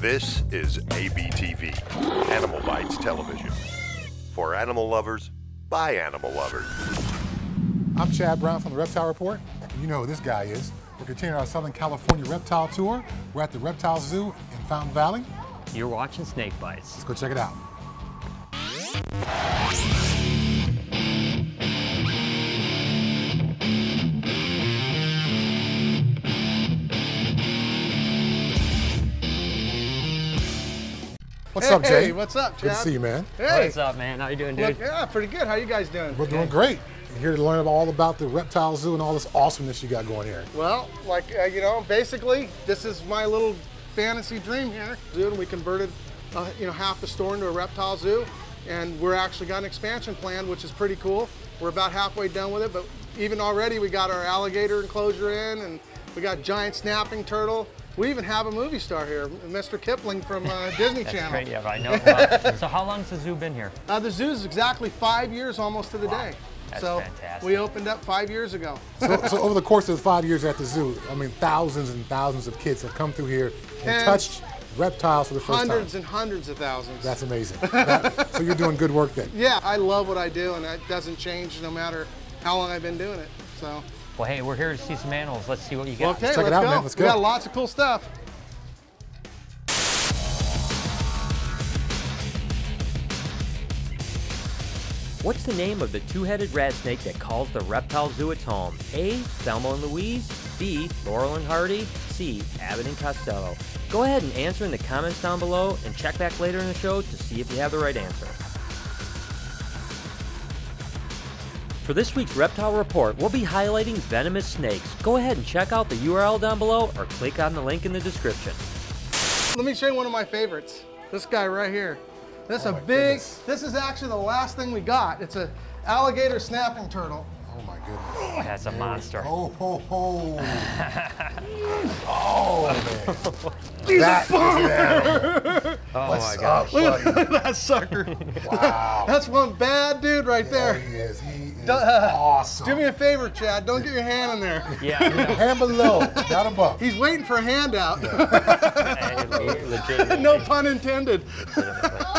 This is ABTV, Animal Bytes Television. For animal lovers, by animal lovers. I'm Chad Brown from the Reptile Report. You know who this guy is. We're continuing our Southern California reptile tour. We're at the Reptile Zoo in Fountain Valley. You're watching Snake Bytes. Let's go check it out. What's hey, up, Jay? Hey, what's up, Chad? Good to see you, man. Hey. What's up, man? How you doing, dude? Look, yeah, pretty good. How you guys doing? We're doing great. Here to learn all about the reptile zoo and all this awesomeness you got going here. Well, like uh, you know, basically, this is my little fantasy dream here. Zoo, and we converted, uh, you know, half the store into a reptile zoo, and we're actually got an expansion plan, which is pretty cool. We're about halfway done with it, but even already we got our alligator enclosure in, and we got giant snapping turtle. We even have a movie star here, Mr. Kipling from uh, Disney Channel. Great, yeah, I know. Well, so how long's the zoo been here? Uh, the zoo is exactly five years almost to the day. That's so fantastic. we opened up five years ago. So, so over the course of the five years at the zoo, I mean, thousands and thousands of kids have come through here and, And touched reptiles for the first hundreds time. and hundreds of thousands. That's amazing. That- so you're doing good work then. yeah, I love what I do, and it doesn't change no matter how long I've been doing it. So, Well, hey, we're here to see some animals. Let's see what you got. okay, check let's it out, go. man. Let's We got lots of cool stuff. What's the name of the two-headed rat snake that calls the reptile zoo its home? A. Thelma and Louise. B. Laurel and Hardy. C. Abbott and Costello. Go ahead and answer in the comments down below and check back later in the show to see if you have the right answer. For this week's Reptile Report, we'll be highlighting venomous snakes. Go ahead and check out the URL down below or click on the link in the description. Let me show you one of my favorites. This guy right here. This is Oh a big. goodness. This is actually the last thing we got. It's a alligator snapping turtle. Oh my goodness. That's a monster. Oh ho ho. oh man. That an animal. Oh What's my gosh. up, at that sucker. Wow. That's one bad dude right There there. he is. He. awesome. Do me a favor, Chad. Don't get your hand in there. Yeah, no, Hand below, not above. He's waiting for a handout. hey, no pun intended.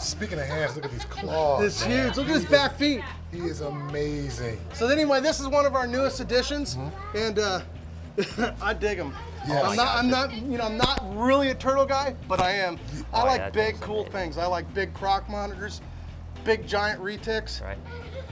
Speaking of hands, look at these claws. It's man. huge. Look at his back feet. He is amazing. So anyway, this is one of our newest additions, and uh, I dig them. Yes. Oh I'm my not. I'm not. You know, I'm not really a turtle guy, but I am. I Oh, like yeah, big, cool amazing. things. I like big croc monitors, big giant retics. Right.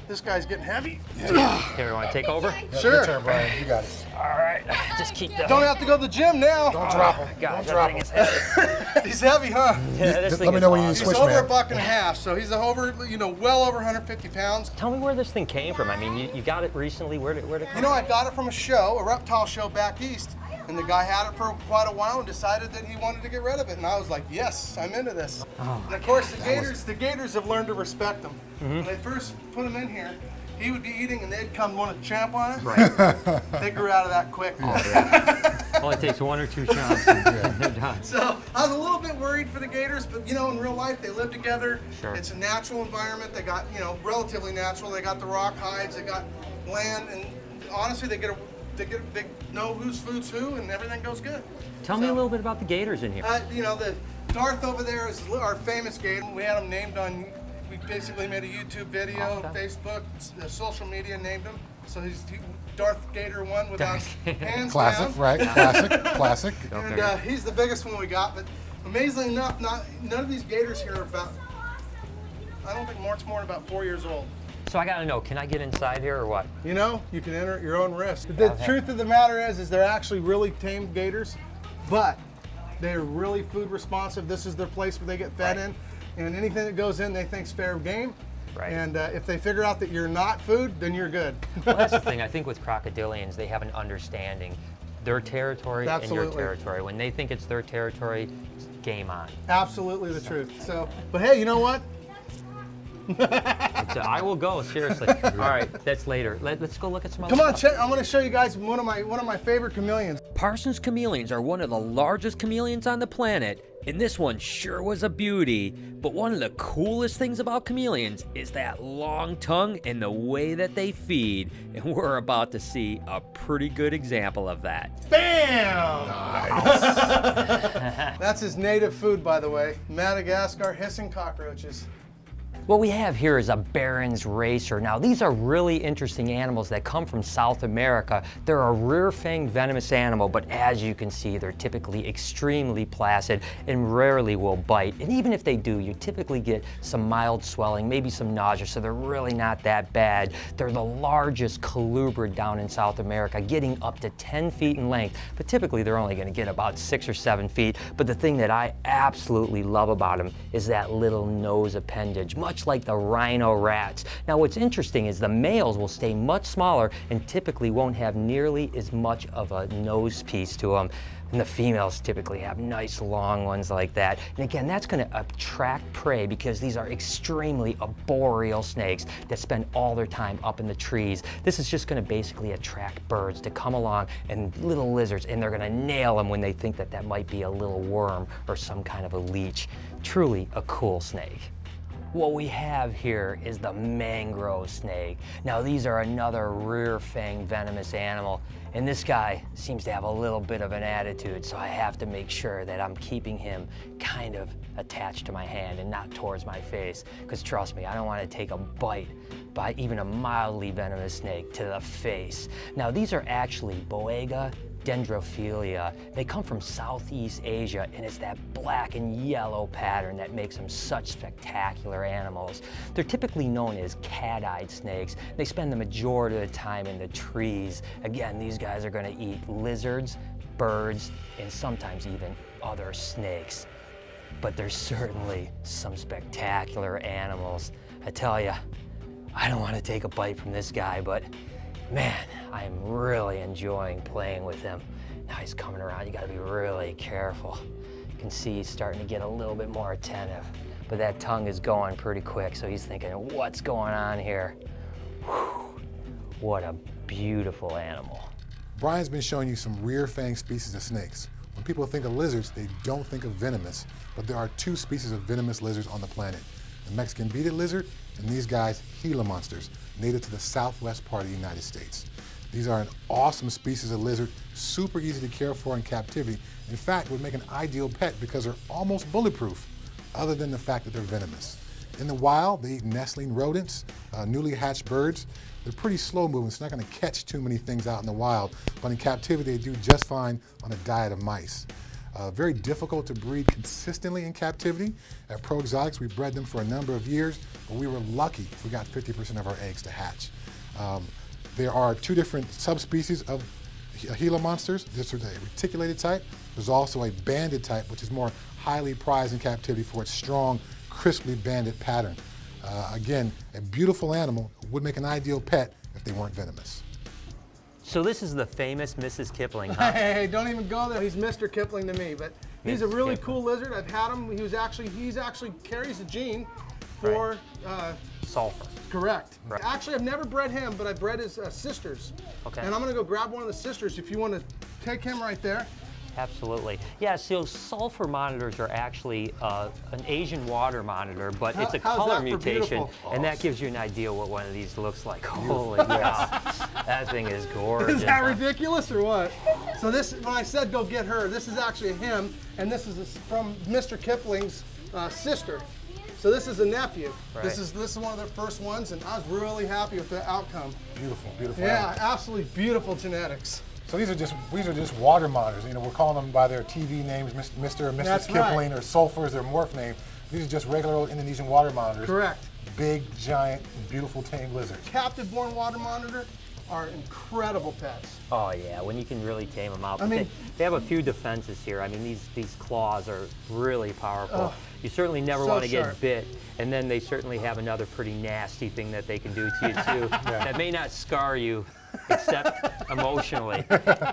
This guy's getting heavy. Here, you want to take over? Yeah, Sure. Turn, Brian. You got it. All right. Just keep the. Don't have to go to the gym now. Don't drop him. Gosh, Don't drop that him. heavy. He's heavy, huh? Yeah, this thing let me is know when you awesome. He's over man. a buck and a half, so he's over, you know, well over 150 pounds. Tell me where this thing came from. I mean, you, you got it recently. Where did where did it come from? You know, I got it from a show, a reptile show back east, and the guy had it for quite a while and decided that he wanted to get rid of it. And I was like, yes, I'm into this. Oh and of course, the gators, the gators have learned to respect them. Mm-hmm. When they first put him in here, he would be eating, and they'd come want to champ on it. Right. They grew out of that quick. Oh, Only takes one or two shots and they're done. So I was a little bit worried for the Gators, but you know, in real life, they live together. Sure. It's a natural environment. They got, you know, relatively natural. They got the rock hides. They got land, and honestly, they get a, they get, they know whose food's who, and everything goes good. Tell me a little bit about the gators in here. Uh, you know, the Darth over there is our famous gator. We had him named on. We basically made a YouTube video, Okay. Facebook, s- uh, social media named him. So he's he, Darth Gator one without hands Classic, down. right? Classic, classic. And uh, he's the biggest one we got, but amazingly enough, not none of these gators here are about. I don't think more. It's more than about four years old. So I gotta know, can I get inside here or what? You know, you can enter at your own risk. The Okay. truth of the matter is, is they're actually really tame gators, but they're really food responsive. This is their place where they get fed Right. in, and anything that goes in, they think's fair game. Right. And uh, if they figure out that you're not food, then you're good. Well, that's the thing. I think with crocodilians, they have an understanding. Their territory and your territory. When they think it's their territory, game on. Absolutely the truth. So, but hey, you know what? So I will go seriously. All right, that's later. Let, us go look at some. Come other on, stuff. check. I'm going to show you guys one of my one of my favorite chameleons. Parsons chameleons are one of the largest chameleons on the planet. And this one sure was a beauty, but one of the coolest things about chameleons is that long tongue and the way that they feed. And we're about to see a pretty good example of that. Bam! Nice. That's his native food, by the way. Madagascar hissing cockroaches. What we have here is a Baron's racer. Now, these are really interesting animals that come from South America. They're a rear-fanged venomous animal, but as you can see, they're typically extremely placid and rarely will bite. And even if they do, you typically get some mild swelling, maybe some nausea, so they're really not that bad. They're the largest colubrid down in South America, getting up to 10 feet in length, but typically they're only gonna get about six or seven feet. But the thing that I absolutely love about them is that little nose appendage, much much like the rhino rats. Now what's interesting is the males will stay much smaller and typically won't have nearly as much of a nose piece to them. And the females typically have nice long ones like that. And again, that's gonna attract prey because these are extremely arboreal snakes that spend all their time up in the trees. This is just gonna basically attract birds to come along and little lizards and they're gonna nail them when they think that that might be a little worm or some kind of a leech. Truly a cool snake. What we have here is the mangrove snake. Now these are another rear fang venomous animal and this guy seems to have a little bit of an attitude so I have to make sure that I'm keeping him kind of attached to my hand and not towards my face because trust me I don't want to take a bite by even a mildly venomous snake to the face. Now these are actually Boiga dendrophila. They come from Southeast Asia, and it's that black and yellow pattern that makes them such spectacular animals. They're typically known as cat-eyed snakes. They spend the majority of the time in the trees. Again, these guys are gonna eat lizards, birds, and sometimes even other snakes. But there's certainly some spectacular animals. I tell you, I don't want to take a bite from this guy, but man, I am really enjoying playing with him. Now he's coming around, you gotta be really careful. You can see he's starting to get a little bit more attentive, but that tongue is going pretty quick, so he's thinking, what's going on here? Whew, what a beautiful animal. Brian's been showing you some rear fang species of snakes. When people think of lizards, they don't think of venomous, but there are two species of venomous lizards on the planet. The Mexican beaded lizard and these guys, Gila monsters, native to the southwest part of the United States. These are an awesome species of lizard, super easy to care for in captivity. In fact, would make an ideal pet because they're almost bulletproof, other than the fact that they're venomous. In the wild, they eat nestling rodents, uh, newly hatched birds. They're pretty slow moving, so they're not going to catch too many things out in the wild. But in captivity, they do just fine on a diet of mice. Uh, very difficult to breed consistently in captivity. At Pro Exotics, we bred them for a number of years, but we were lucky if we got 50% of our eggs to hatch. Um, there are two different subspecies of Gila monsters. This is a reticulated type. There's also a banded type, which is more highly prized in captivity for its strong, crisply banded pattern. Uh, again, a beautiful animal would make an ideal pet if they weren't venomous. So this is the famous Mrs. Kipling, huh? Hey, don't even go there. He's Mr. Kipling to me, but he's a really cool lizard. I've had him. He was actually he's actually carries a gene for right. uh, sulfur. Correct. Right. Actually, I've never bred him, but I bred his uh, sisters. Okay. And I'm gonna go grab one of the sisters if you want to take him right there. Absolutely. Yeah, so sulfur monitors are actually uh, an Asian water monitor, but How, it's a color mutation, and that gives you an idea what one of these looks like. Holy cow. that thing is gorgeous. Is that ridiculous or what? So this, when I said go get her, this is actually him, and this is from Mr. Kipling's uh, sister. So this is a nephew. Right. This is this is one of their first ones, and I was really happy with the outcome. Beautiful, beautiful. Yeah, animal. absolutely beautiful genetics. So these are just these are just water monitors. You know, we're calling them by their TV names, Mr. or Mrs. That's Kipling, right. or Sulfur is their morph name. These are just regular old Indonesian water monitors. Correct. Big, giant, beautiful tame lizards. Captive-born water monitor are incredible pets. Oh yeah, when you can really tame them out. I mean, they, they, have a few defenses here. I mean, these these claws are really powerful. Oh, you certainly never so want to get bit, and then they certainly have another pretty nasty thing that they can do to you too. yeah. That may not scar you, except emotionally.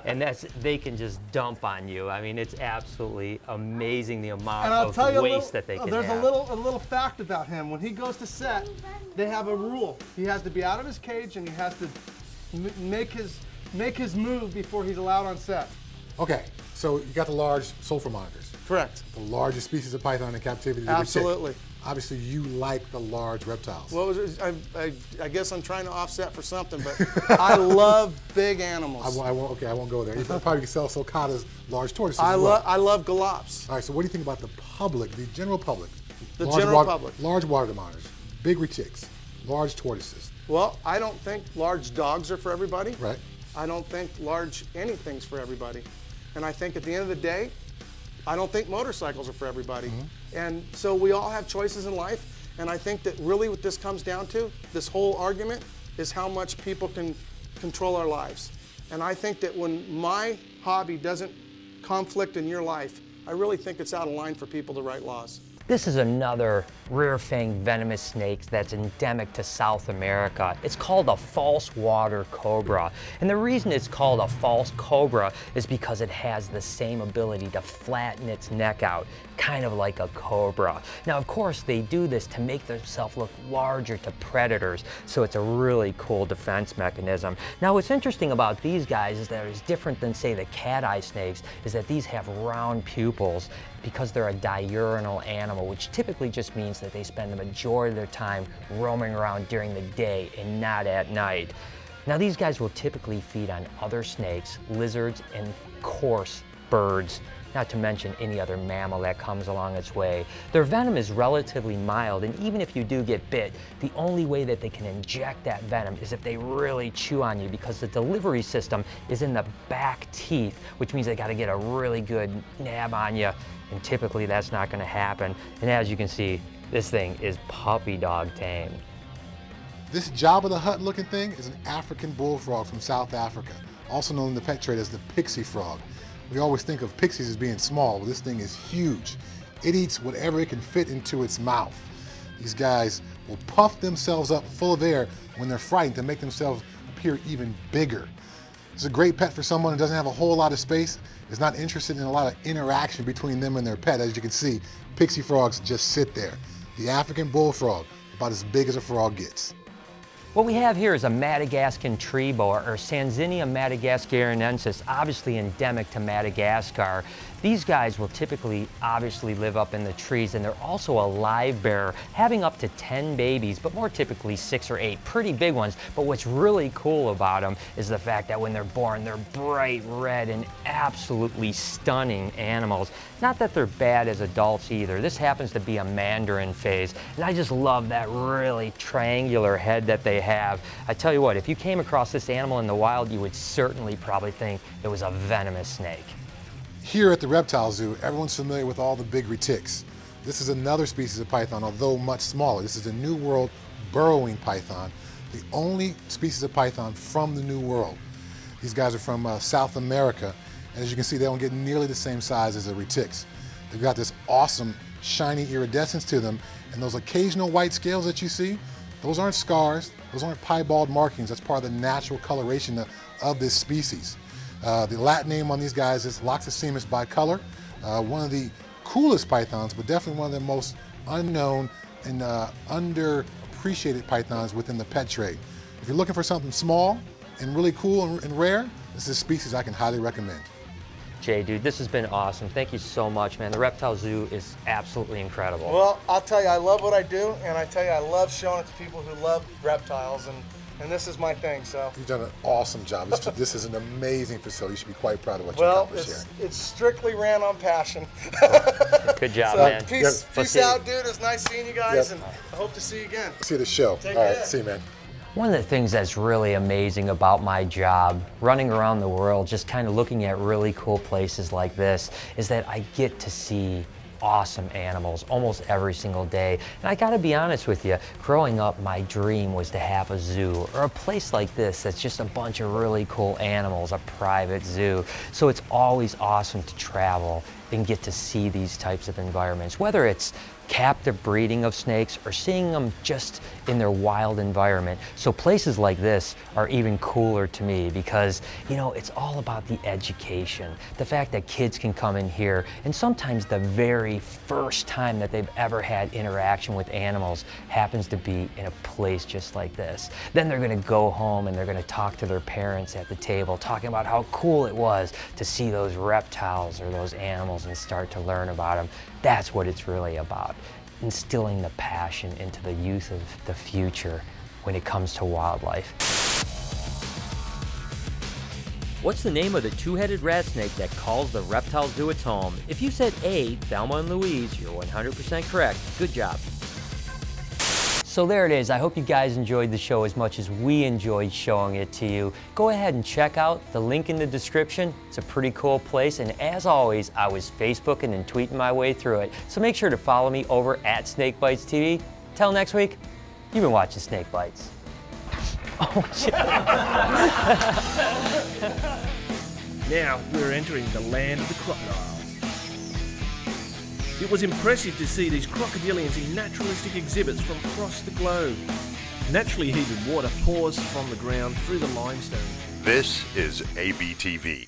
And that's they can just dump on you. I mean, it's absolutely amazing the amount of waste little, that they oh, can do. There's have. a little a little fact about him. When he goes to set, they have a rule. He has to be out of his cage and he has to make his make his move before he's allowed on set. Okay, so you got the large sulfur monitors, Correct. the largest species of python in captivity. that we take. Absolutely. Obviously, you like the large reptiles. What was it? I, I, I guess I'm trying to offset for something, but I love big animals. I won't, I won't, okay, I won't go there. You probably sell sulcatas, large tortoises. I as well. love I love galops. All right, so what do you think about the public, the general public? The Large general water- public. Large water monitors, big retics, large tortoises. Well, I don't think large dogs are for everybody. Right. I don't think large anything's for everybody. And I think at the end of the day, I don't think motorcycles are for everybody. Mm-hmm. And so we all have choices in life. And I think that really what this comes down to, this whole argument, is how much people can control our lives. And I think that when my hobby doesn't conflict in your life, I really think it's out of line for people to write laws. This is another rear fang venomous snake that's endemic to South America. It's called a false water cobra. And the reason it's called a false cobra is because it has the same ability to flatten its neck out, kind of like a cobra. Now, of course, they do this to make themselves look larger to predators, so it's a really cool defense mechanism. Now, what's interesting about these guys is that it's different than, say, the cat eye snakes, is that these have round pupils because they're a diurnal animal, which typically just means that they spend the majority of their time roaming around during the day and not at night. Now these guys will typically feed on other snakes, lizards, and coarse birds, not to mention any other mammal that comes along its way. Their venom is relatively mild, and even if you do get bit, the only way that they can inject that venom is if they really chew on you because the delivery system is in the back teeth, which means they gotta get a really good nab on you, and typically that's not gonna happen. And as you can see, this thing is puppy dog tame. This Jabba the Hutt looking thing is an African bullfrog from South Africa, also known in the pet trade as the pixie frog. We always think of pixies as being small, but this thing is huge. It eats whatever it can fit into its mouth. These guys will puff themselves up full of air when they're frightened to make themselves appear even bigger. It's a great pet for someone who doesn't have a whole lot of space, is not interested in a lot of interaction between them and their pet. As you can see, pixie frogs just sit there. The African bullfrog, about as big as a frog gets. What we have here is a Madagascan tree boa, or Sanzinia madagascarensis, obviously endemic to Madagascar. These guys will typically obviously live up in the trees and they're also a live bearer, having up to 10 babies, but more typically six or eight, pretty big ones. But what's really cool about them is the fact that when they're born, they're bright red and absolutely stunning animals. Not that they're bad as adults either. This happens to be a mandarin phase, and I just love that really triangular head that they have. I tell you what, if you came across this animal in the wild, you would certainly probably think it was a venomous snake. Here at the Reptile Zoo, everyone's familiar with all the big retics. This is another species of python, although much smaller. This is a New World burrowing python, the only species of python from the New World. These guys are from uh, South America, and as you can see, they don't get nearly the same size as the retics. They've got this awesome shiny iridescence to them, and those occasional white scales that you see, those aren't scars, those aren't piebald markings. That's part of the natural coloration of, of this species. Uh, the Latin name on these guys is Loxocemus bicolor. Uh, one of the coolest pythons, but definitely one of the most unknown and uh, underappreciated pythons within the pet trade. If you're looking for something small and really cool and, and rare, this is a species I can highly recommend. Jay, dude, this has been awesome. Thank you so much, man. The Reptile Zoo is absolutely incredible. Well, I'll tell you, I love what I do, and I tell you, I love showing it to people who love reptiles, and, and this is my thing, so. You've done an awesome job. This, this is an amazing facility. You should be quite proud of what you Well, accomplished it's, here. it's strictly ran on passion. Good job, so man. peace, Let's peace see- out, dude. It's nice seeing you guys, Yep. and I hope to see you again. See the show. Take All right, care. see you, man. One of the things that's really amazing about my job, running around the world, just kind of looking at really cool places like this, is that I get to see awesome animals almost every single day. And I gotta be honest with you, growing up, my dream was to have a zoo or a place like this that's just a bunch of really cool animals, a private zoo. So it's always awesome to travel and get to see these types of environments, whether it's captive breeding of snakes or seeing them just in their wild environment. So places like this are even cooler to me because, you know, it's all about the education. The fact that kids can come in here and sometimes the very first time that they've ever had interaction with animals happens to be in a place just like this. Then they're gonna go home and they're gonna talk to their parents at the table, talking about how cool it was to see those reptiles or those animals and start to learn about them. That's what it's really about instilling the passion into the youth of the future when it comes to wildlife. What's the name of the two-headed rat snake that calls the reptile zoo its home? If you said A, Thelma and Louise, you're 100% correct. Good job. So there it is. I hope you guys enjoyed the show as much as we enjoyed showing it to you. Go ahead and check out the link in the description. It's a pretty cool place. And as always, I was Facebooking and tweeting my way through it. So make sure to follow me over at Snake Bytes TV. Till next week, you've been watching Snake Bytes. Oh. Now we're entering the land of the crocodiles. It was impressive to see these crocodilians in naturalistic exhibits from across the globe. Naturally heated water pours from the ground through the limestone. This is ABTV,